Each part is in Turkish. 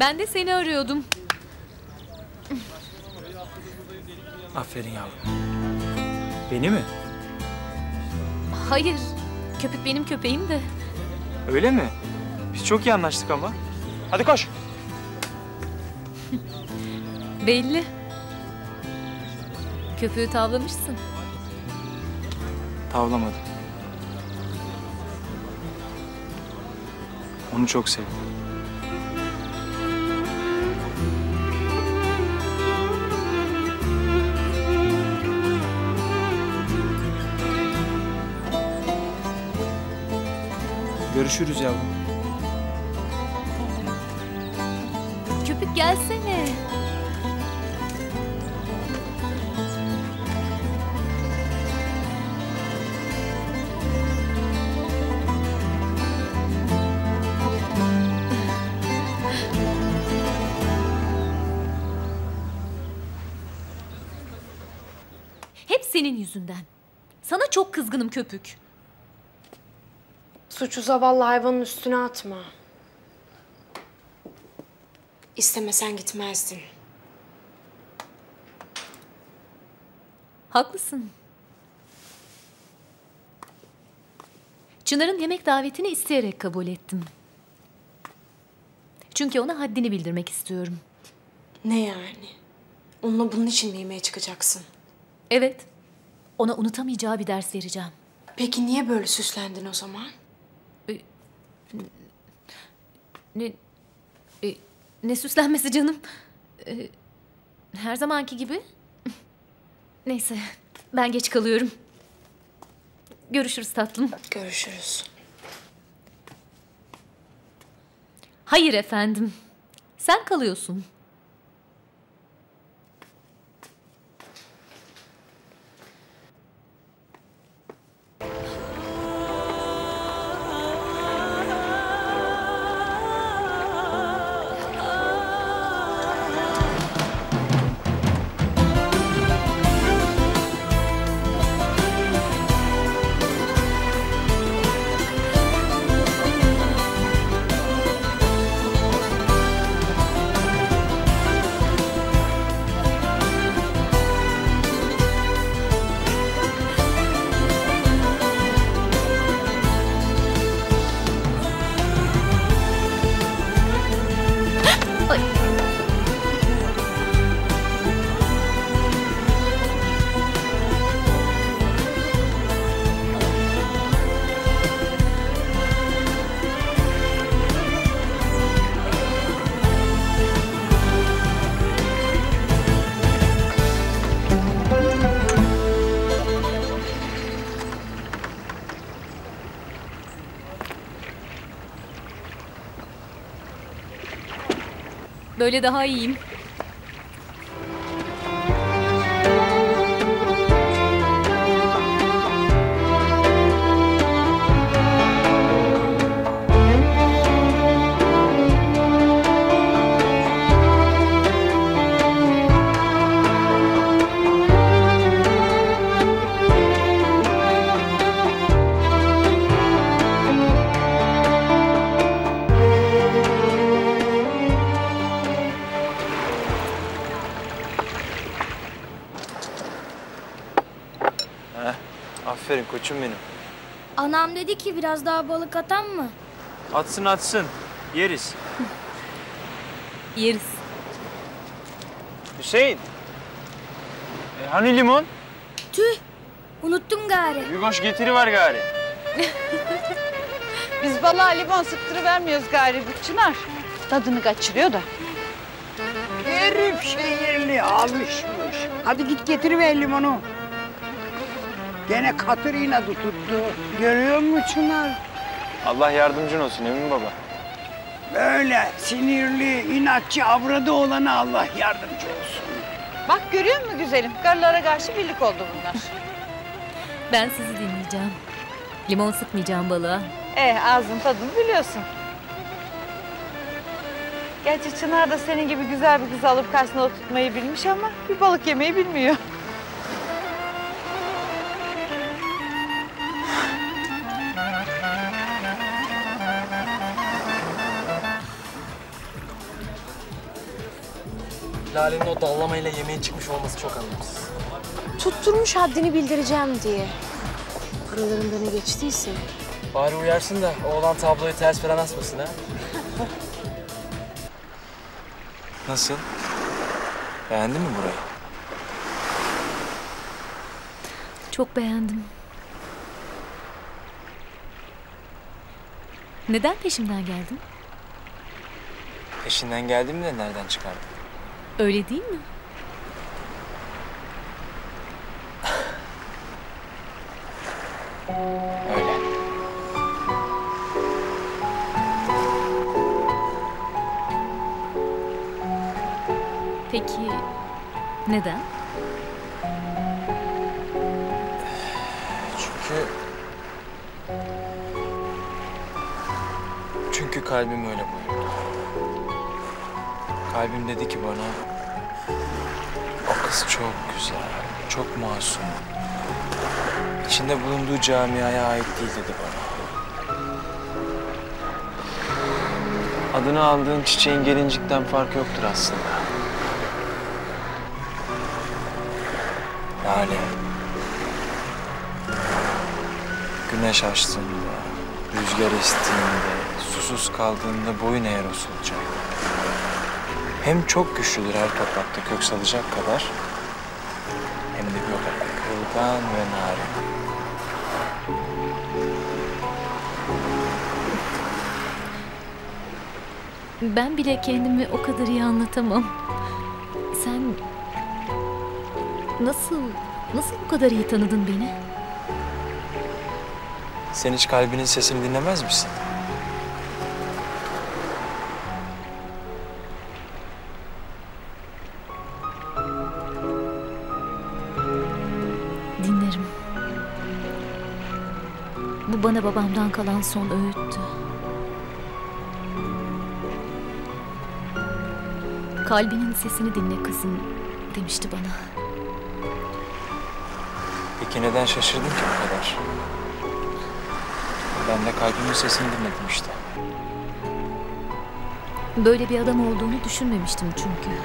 Ben de seni arıyordum. Aferin yavrum. Beni mi? Hayır. Köpük benim köpeğim de. Öyle mi? Biz çok iyi anlaştık ama. Hadi koş. Belli. Köpüğü tavlamışsın. Tavlamadım. Onu çok sevdim. Görüşürüz yavrum. Köpük gelsene. Hep senin yüzünden. Sana çok kızgınım köpük. Suçu zavallı hayvanın üstüne atma. İstemesen gitmezdin. Haklısın. Çınar'ın yemek davetini isteyerek kabul ettim. Çünkü ona haddini bildirmek istiyorum. Ne yani? Onunla bunun için mi yemeğe çıkacaksın? Evet, ona unutamayacağı bir ders vereceğim. Peki niye böyle süslendin o zaman? Ne, e, ne süslenmesi canım? E, her zamanki gibi. Neyse, ben geç kalıyorum. Görüşürüz tatlım. Görüşürüz. Hayır efendim. Sen kalıyorsun. Böyle daha iyiyim. Aferin koçum benim. Anam dedi ki biraz daha balık atan mı? Atsın atsın. Yeriz. Yeriz. Hüseyin. E, hani limon? Tüh! Unuttum gari. Bir koş getiri var gari. Biz balığa limon sıktırıvermiyoruz gari Çınar. Tadını kaçırıyor da. Herif şehirli alışmış. Hadi git getiriver limonu. Gene Katerina tuttu. Görüyor musun Çınar? Allah yardımcın olsun Emin Baba. Böyle sinirli, inatçı, avradı olana Allah yardımcı olsun. Bak görüyor musun güzelim? Karılara karşı birlik oldu bunlar. Ben sizi dinleyeceğim. Limon sıkmayacağım balığa. Eh ağzın tadını biliyorsun. Gerçi Çınar da senin gibi güzel bir kız alıp karşısına oturtmayı bilmiş ama bir balık yemeyi bilmiyor. Lale'nin o dallamayla yemeğe çıkmış olması çok anlamsız. Tutturmuş haddini bildireceğim diye. Aralarında ne geçtiyse. Bari uyarsın da oğlan tabloyu ters falan asmasın ha. Nasıl? Beğendin mi burayı? Çok beğendim. Neden peşimden geldin? Peşinden geldim de nereden çıkardın? Öyle değil mi? Öyle. Peki neden? Çünkü... Çünkü kalbim öyle buyurdu. Kalbim dedi ki bana... O kız çok güzel, çok masum. İçinde bulunduğu camiaya ait değil dedi bana. Adını aldığın çiçeğin gelincikten farkı yoktur aslında. Lale. Güneş açtığında, rüzgar estiğinde, susuz kaldığında boyun eğer olacak. Hem çok güçlüdür her toprakta kök salacak kadar, hem de bir kadar kırılgan ve narin. Ben bile kendimi o kadar iyi anlatamam. Sen nasıl nasıl bu kadar iyi tanıdın beni? Sen hiç kalbinin sesini dinlemez misin? Bu bana babamdan kalan son öğüttü. Kalbinin sesini dinle kızım demişti bana. Peki neden şaşırdın ki bu kadar? Ben de kalbimin sesini dinledim işte. Böyle bir adam olduğunu düşünmemiştim çünkü.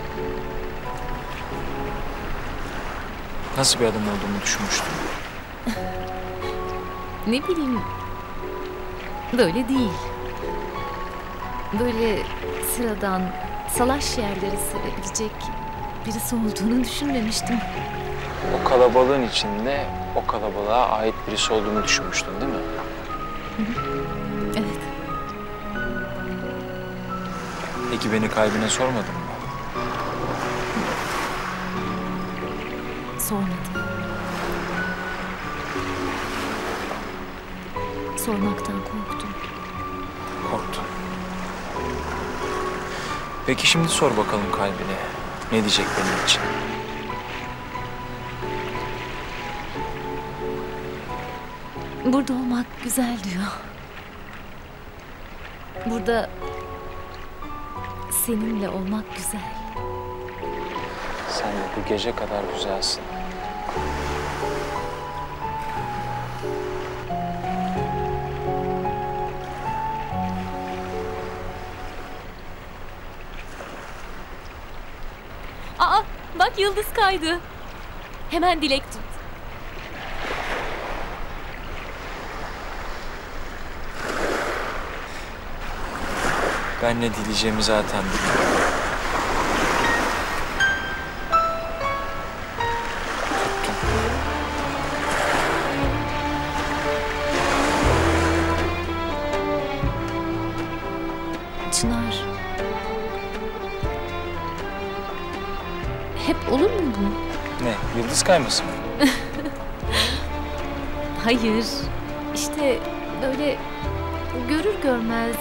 Nasıl bir adam olduğumu düşünmüştüm. Ne bileyim. Böyle değil. Böyle sıradan, salaş yerleri sevebilecek birisi olduğunu düşünmemiştim. O kalabalığın içinde o kalabalığa ait birisi olduğunu düşünmüştün değil mi? Evet. Peki beni kalbine sormadın mı? Sormadım. Sormaktan korktum. Korktun. Peki şimdi sor bakalım kalbine. Ne diyecek benim için? Burada olmak güzel diyor. Burada seninle olmak güzel. Sen de bu gece kadar güzelsin. Bak yıldız kaydı. Hemen dilek tut. Ben ne dileyeceğimi zaten biliyorum. Ne? Yıldız kayması mı? Hayır. İşte böyle görür görmez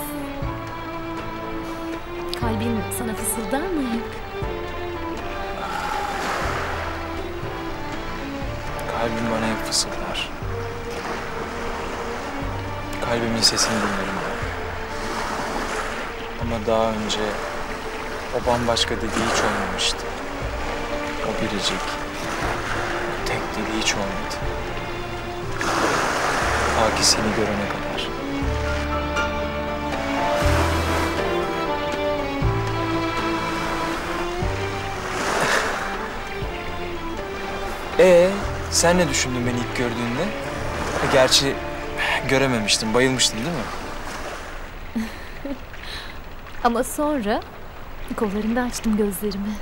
kalbin sana fısıldar mı hep? Kalbim bana hep fısıldar. Kalbimin sesini dinlerim ben. Ama daha önce o bambaşka dediği hiç olmamıştı. O biricik, dediği hiç olmadı. Ta ki seni görene kadar. Ee, sen ne düşündün beni ilk gördüğünde? E, Gerçi görememiştin, bayılmıştın değil mi? Ama sonra kollarında açtım gözlerimi.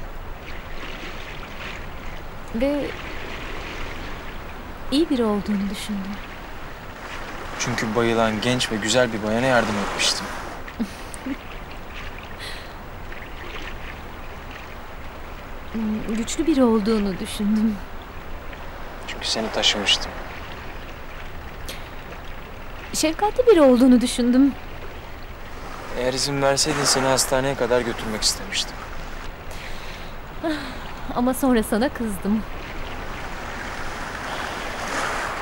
Ve iyi biri olduğunu düşündüm. Çünkü bayılan genç ve güzel bir bayana yardım etmiştim. Hmm, Güçlü biri olduğunu düşündüm. Çünkü seni taşımıştım. Şefkatli biri olduğunu düşündüm. Eğer izin verseydin seni hastaneye kadar götürmek istemiştim. Ama sonra sana kızdım.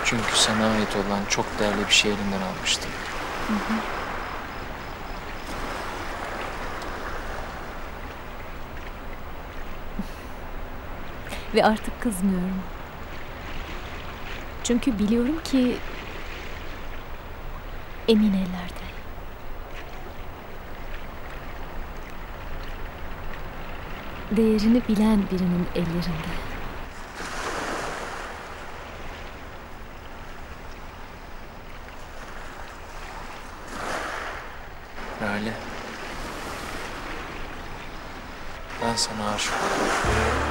Çünkü sana ait olan çok değerli bir şey elinden almıştım. Ve artık kızmıyorum. Çünkü biliyorum ki emin ellerde. Değerini bilen birinin ellerinde. Lale. Ben sana aşık oldum.